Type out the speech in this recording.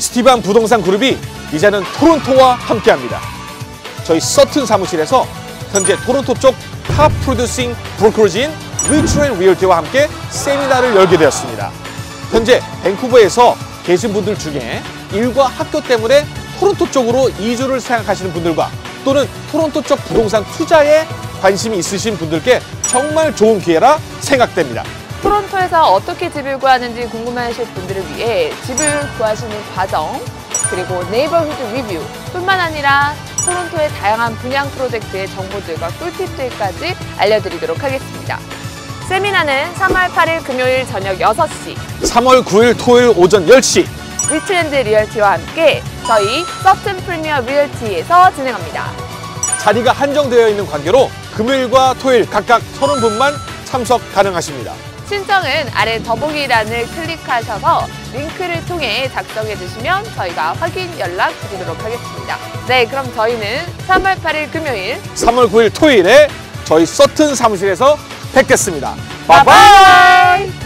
스티브 한 부동산 그룹이 이제는 토론토와 함께합니다. 저희 Sutton 사무실에서 현재 토론토 쪽 top producing brokerage인 Retrend Realty와 함께 세미나를 열게 되었습니다. 현재 밴쿠버에서 계신 분들 중에 일과 학교 때문에 토론토 쪽으로 이주를 생각하시는 분들과 또는 토론토 쪽 부동산 투자에 관심이 있으신 분들께 정말 좋은 기회라 생각됩니다. 토론토에서 어떻게 집을 구하는지 궁금해하실 분들을 위해 집을 구하시는 과정, 그리고 neighborhood 리뷰 뿐만 아니라 토론토의 다양한 분양 프로젝트의 정보들과 꿀팁들까지 알려드리도록 하겠습니다. 세미나는 3월 8일 금요일 저녁 6시 3월 9일 토요일 오전 10시 Retrend Realty와 함께 저희 Sutton Premier Realty에서 진행합니다. 자리가 한정되어 있는 관계로 금요일과 토요일 각각 30분만 참석 가능하십니다. 신청은 아래 더보기란을 클릭하셔서 링크를 통해 작성해 주시면 저희가 확인 연락 드리도록 하겠습니다. 네, 그럼 저희는 3월 8일 금요일 3월 9일 토요일에 저희 서튼 사무실에서 뵙겠습니다. 바이바이! 바이바이!